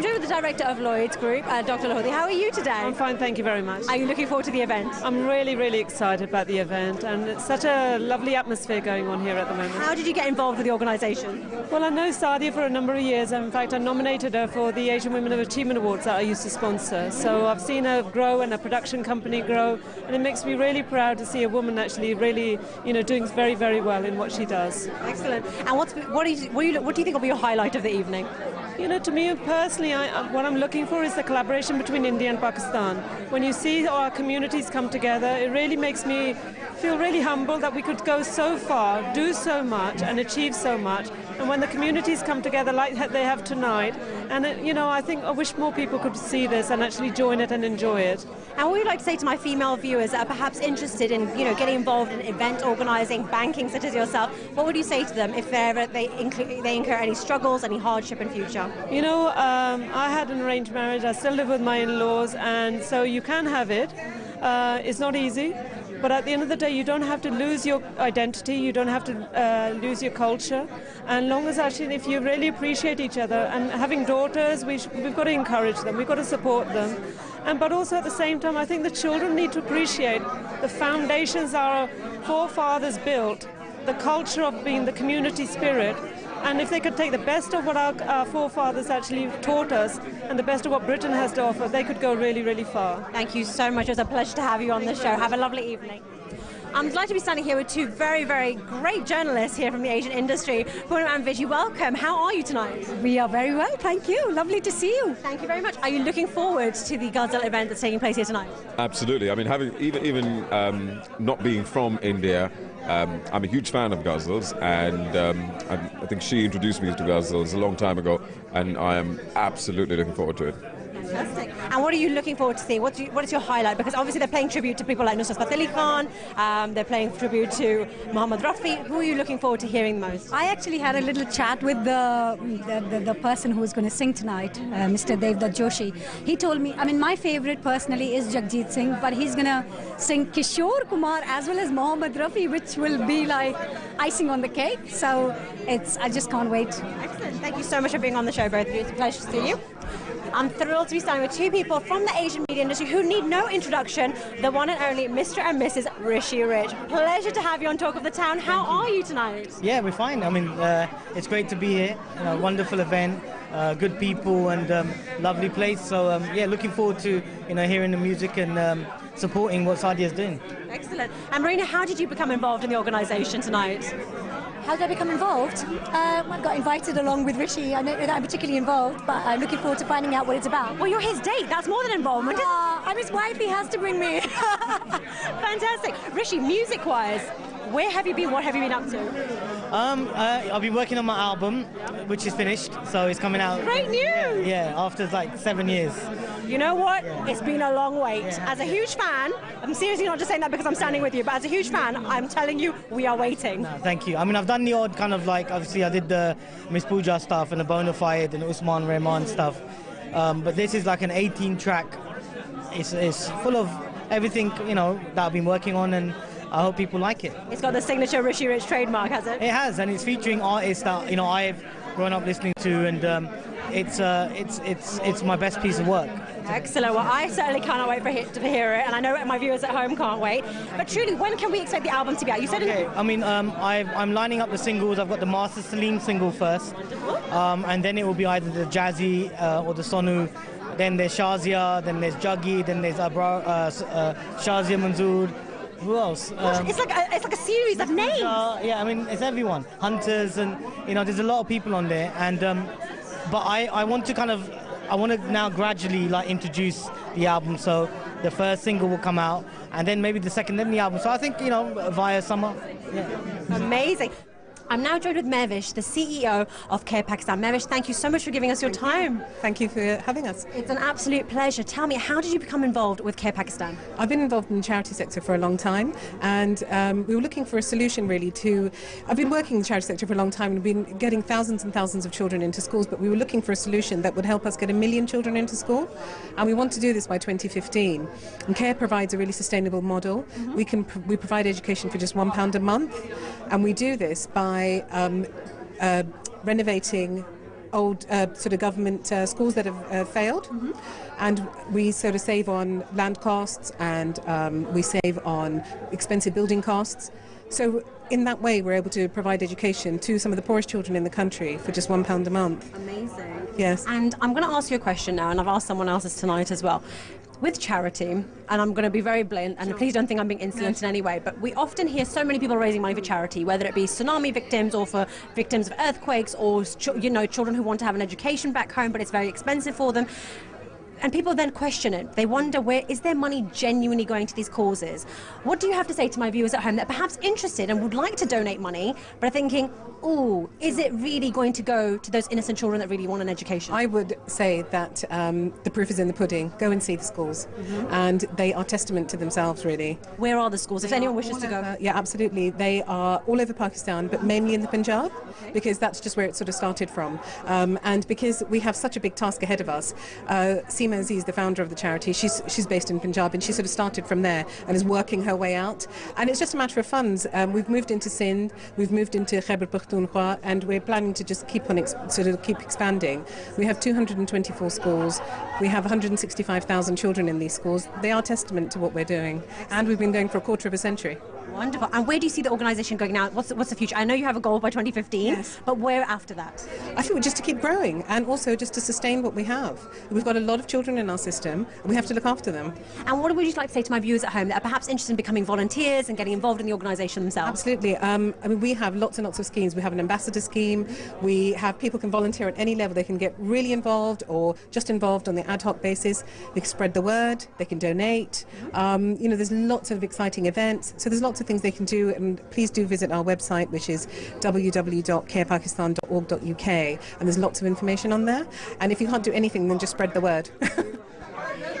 I'm joined with the director of Lloyd's Group, uh, Dr. Lahodi. How are you today? I'm fine, thank you very much. Are you looking forward to the event? I'm really, really excited about the event, and it's such a lovely atmosphere going on here at the moment. How did you get involved with the organisation? Well, I know Sadia for a number of years. And in fact, I nominated her for the Asian Women of Achievement Awards that I used to sponsor. So I've seen her grow and her production company grow, and it makes me really proud to see a woman actually really, you know, doing very, very well in what she does. Excellent. And what's, what, do you, what, do you, what do you think will be your highlight of the evening? You know, to me personally, I, uh, what I'm looking for is the collaboration between India and Pakistan. When you see our communities come together, it really makes me feel really humble that we could go so far, do so much, and achieve so much. And when the communities come together like they have tonight, and it, you know, I think I wish more people could see this and actually join it and enjoy it. And what would you like to say to my female viewers that are perhaps interested in, you know, getting involved in event organising, banking, such as yourself? What would you say to them if they they incur any struggles, any hardship in future? You know, um, I had an arranged marriage. I still live with my in-laws, and so you can have it. Uh, it's not easy. But at the end of the day, you don't have to lose your identity, you don't have to uh, lose your culture. And long as actually, if you really appreciate each other, and having daughters, we we've got to encourage them, we've got to support them. And but also at the same time, I think the children need to appreciate the foundations our forefathers built, the culture of being the community spirit, and if they could take the best of what our, our, forefathers actually taught us and the best of what Britain has to offer, they could go really, really far. Thank you so much. It was a pleasure to have you on the show. Have a lovely evening. I'm delighted to be standing here with two very, very great journalists here from the Asian industry. Poonam and Vijay, welcome. How are you tonight? We are very well, thank you. Lovely to see you. Thank you very much. Are you looking forward to the Ghazal event that's taking place here tonight? Absolutely. I mean, having even even um, not being from India, um, I'm a huge fan of ghazals, and um, I, I, think she introduced me to ghazals a long time ago, and I am absolutely looking forward to it. Fantastic. And what are you looking forward to seeing? What, you, what is your highlight? Because obviously they're playing tribute to people like Nusrat Fateh Ali Khan, um, they're playing tribute to Muhammad Rafi. Who are you looking forward to hearing most? I actually had a little chat with the, the, the, the person who is going to sing tonight, uh, Mr. Devdutt Joshi. He told me, I mean, my favorite personally is Jagjit Singh, but he's going to sing Kishore Kumar as well as Muhammad Rafi, which will be like icing on the cake. So it's, I just can't wait. Excellent. Thank you so much for being on the show, both of you. It's a pleasure to see you. I'm thrilled to be standing with two people from the Asian media industry who need no introduction, the one and only Mr. and Mrs. Rishi Rich. Pleasure to have you on Talk of the Town. How are you tonight? Yeah, we're fine. I mean, uh, it's great to be here. You know, wonderful event. Uh, good people and um, lovely place. So um, yeah, looking forward to you know hearing the music and um, supporting what Sadia is doing. Excellent. And Marina, how did you become involved in the organisation tonight? How did I become involved? Um, I got invited along with Rishi. I know that I'm particularly involved, but I'm looking forward to finding out what it's about. Well, you're his date. That's more than involvement. Uh, I'm his wife. He has to bring me. Fantastic. Rishi, music-wise, where have you been? What have you been up to? Um, uh, I've been working on my album, which is finished, so it's coming out. Great news! Yeah, after like seven years. You know what? Yeah. It's been a long wait. Yeah. As a huge fan, I'm seriously not just saying that because I'm standing with you, but as a huge fan, I'm telling you, we are waiting. No, thank you. I mean, I've done the odd kind of like, obviously, I did the Miss Pooja stuff and the Bonafide and Usman Rahman stuff, um, but this is like an 18 track. It's, it's full of everything, you know, that I've been working on and I hope people like it. It's got the signature Rishi Rich trademark, has it? It has, and it's featuring artists that you know I've grown up listening to, and um, it's uh, it's it's it's my best piece of work. Excellent. Well, I certainly cannot wait for to hear it, and I know my viewers at home can't wait. But truly, when can we expect the album to be out? You said. Okay. I mean, um, i am lining up the singles. I've got the Master Salim single first, um, and then it will be either the Jazzy uh, or the Sonu. Then there's Shazia, then there's Juggy, then there's Abra, uh, uh, Shazia Manzoor, who else? Um, it's like a, it's like a series of names. Uh, yeah, I mean it's everyone, hunters, and you know there's a lot of people on there. And um, but I, I want to kind of I want to now gradually like introduce the album. So the first single will come out, and then maybe the second, then the album. So I think you know via summer. Yeah. Amazing. I'm now joined with Mehwish, the CEO of Care Pakistan. Mehwish, thank you so much for giving us your time. Thank you for having us. It's an absolute pleasure. Tell me, how did you become involved with Care Pakistan? I've been involved in the charity sector for a long time, and um, we were looking for a solution really to. I've been working in the charity sector for a long time and been getting thousands and thousands of children into schools, but we were looking for a solution that would help us get a million children into school, and we want to do this by 2015. And Care provides a really sustainable model. Mm-hmm. We can we provide education for just one pound a month, and we do this by um, uh, renovating old uh, sort of government uh, schools that have uh, failed, and we sort of save on land costs and um, we save on expensive building costs. So in that way, we're able to provide education to some of the poorest children in the country for just one pound a month. Amazing. Yes. And I'm going to ask you a question now, and I've asked someone else's tonight as well. With charity, and I'm going to be very blunt, and please don't think I'm being insolent in any way, but we often hear so many people raising money for charity, whether it be tsunami victims or for victims of earthquakes, or you know children who want to have an education back home, but it's very expensive for them. And people then question it. They wonder where is their money genuinely going to these causes? What do you have to say to my viewers at home that are perhaps interested and would like to donate money, but are thinking, "Oh, is it really going to go to those innocent children that really want an education?" I would say that um, the proof is in the pudding. Go and see the schools, and they are testament to themselves, really. Where are the schools? If anyone wishes to go. Uh, yeah, absolutely. They are all over Pakistan, but mainly in the Punjab, because that's just where it sort of started from. Um, and because we have such a big task ahead of us, uh, Seema Aziz, the founder of the charity, she's she's based in Punjab, and she sort of started from there and is working her way out. And it's just a matter of funds. Um, we've moved into Sindh, we've moved into Khyber Pakhtunkhwa, and we're planning to just keep on sort of keep expanding. We have 224 schools. We have 165,000 children in these schools. They are testament to what we're doing, and we've been going for a quarter of a century. Wonderful. And where do you see the organisation going now? What's the, what's the future? I know you have a goal by 2015, Yes. but where after that? I think just to keep growing and also just to sustain what we have. We've got a lot of children in our system, and we have to look after them. And what would you like to say to my viewers at home that are perhaps interested in becoming volunteers and getting involved in the organisation themselves? Absolutely. Um, I mean, we have lots and lots of schemes. We have an ambassador scheme. We have people can volunteer at any level. They can get really involved or just involved on the ad hoc basis. They can spread the word. They can donate. Um, you know, there's lots of exciting events. So there's lots of things they can do. And please do visit our website, which is www.carepakistan.org.uk. And there's lots of information on there. And if you can't do anything, then just spread the word.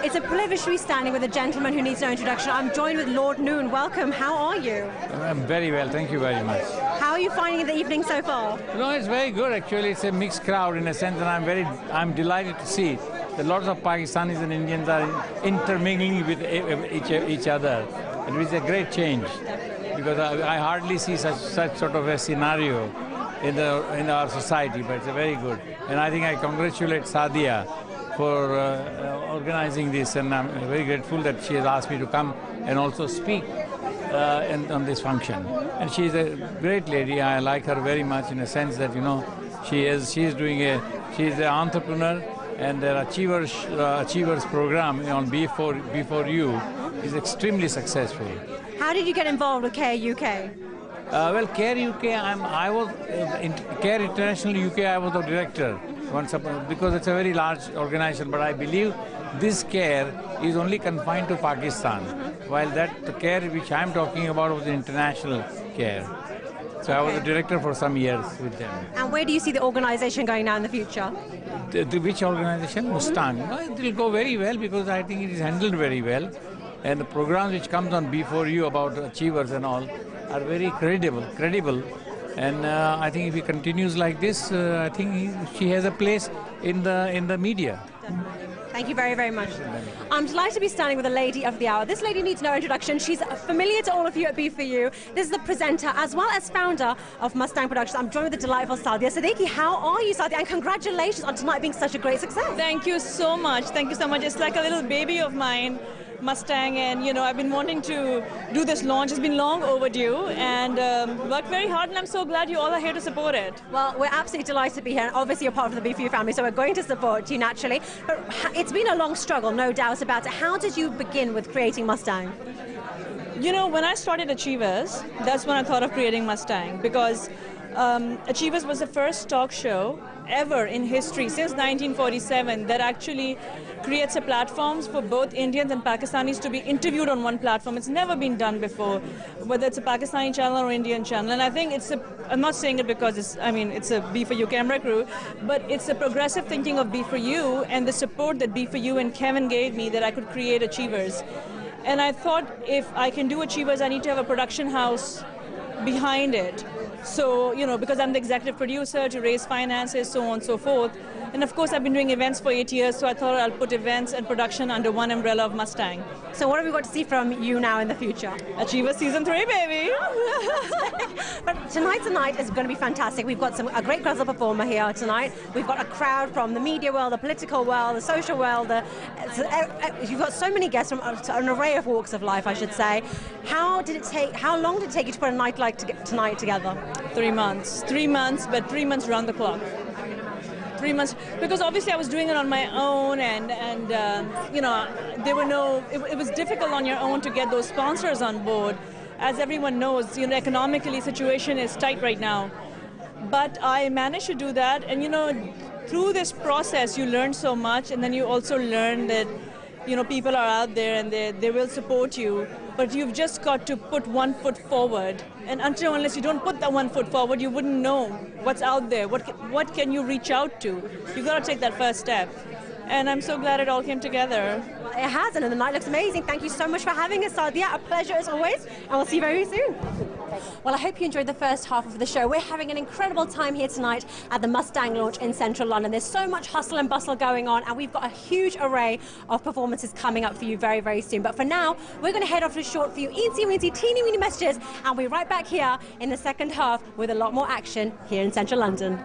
It's a privilege to be standing with a gentleman who needs no introduction. I'm joined with Lord Noon. Welcome. How are you? I'm very well, thank you very much. How are you finding the evening so far? No, it's very good actually. It's a mixed crowd in a sense, and I'm very, I'm delighted to see that lots of Pakistanis and Indians are intermingling with each, each other. It is a great change because I, I hardly see such such sort of a scenario in the in our society, but it's a very good. And I think I congratulate Sadia for uh, organizing this, and I'm very grateful that she has asked me to come and also speak uh, in, on this function. And she's a great lady. I like her very much in a sense that you know she is she is doing a she is an entrepreneur, and their achievers uh, achievers program on Before B4U is extremely successful. How did you get involved with Care UK? Uh, well, Care UK, I'm, I was uh, in Care International UK. I was the director once upon because it's a very large organization. But I believe this care is only confined to Pakistan, while that the care which I'm talking about was international care. So I was the director for some years with them. And where do you see the organisation going now in the future? The, the which organization? Mustang. Well, it will go very well because I think it is handled very well, and the programs which comes on B4U about achievers and all are very credible, credible. And uh, I think if he continues like this, uh, I think he, she has a place in the in the media. Thank you very, very much. I'm delighted to be standing with a lady of the hour. This lady needs no introduction. She's familiar to all of you at B4U. This is the presenter as well as founder of Mustang Productions. I'm joined with the delightful Sadia Siddiqui. How are you, Sadia? And congratulations on tonight being such a great success. Thank you so much. Thank you so much. It's like a little baby of mine, Mustang, and you know I've been wanting to do this launch. It's been long overdue, and um, worked very hard. And I'm so glad you all are here to support it. Well, we're absolutely delighted to be here. And obviously, you're part of the B4U family, so we're going to support you naturally. But it's been a long struggle, no doubt about it. How did you begin with creating Mustang? You know, when I started Achievers, that's when I thought of creating Mustang because um, Achievers was the first talk show ever in history since 1947 that actually creates a platform for both Indians and Pakistanis to be interviewed on one platform. It's never been done before, whether it's a Pakistani channel or Indian channel. And I think it's a, I'm not saying it because it's, I mean, it's a B4U camera crew, but it's the progressive thinking of B4U and the support that B4U and Kevin gave me that I could create Achievers. And I thought if I can do Achievers, I need to have a production house behind it. So, you know, because I'm the executive producer to raise finances, so on and so forth. And of course, I've been doing events for eight years, so I thought I'll put events and production under one umbrella of Mustang. So what have we got to see from you now in the future? Achiever season three, baby. but tonight, tonight is going to be fantastic. We've got some a great Ghazal performer here tonight. We've got a crowd from the media world, the political world, the social world. The, uh, you've got so many guests from an array of walks of life, I should say. How did it take? How long did it take you to put a night like to tonight together? Three months. Three months, but three months round the clock three months because obviously I was doing it on my own and and um, you know there were no it, it, was difficult on your own to get those sponsors on board. As everyone knows you know economically situation is tight right now. But I managed to do that and you know through this process you learn so much and then you also learn that you know people are out there and they, they will support you but you've just got to put one foot forward. And until unless you don't put that one foot forward, you wouldn't know what's out there. What, what can you reach out to? You've got to take that first step. And I'm so glad it all came together. It has, and the night looks amazing. Thank you so much for having us, Sadia. A pleasure as always, and we'll see you very soon. Well, I hope you enjoyed the first half of the show. We're having an incredible time here tonight at the Mustang launch in central London. There's so much hustle and bustle going on, and we've got a huge array of performances coming up for you very, very soon. But for now, we're going to head off to a short few eensy weensy, teeny weeny messages, and we'll be right back here in the second half with a lot more action here in central London.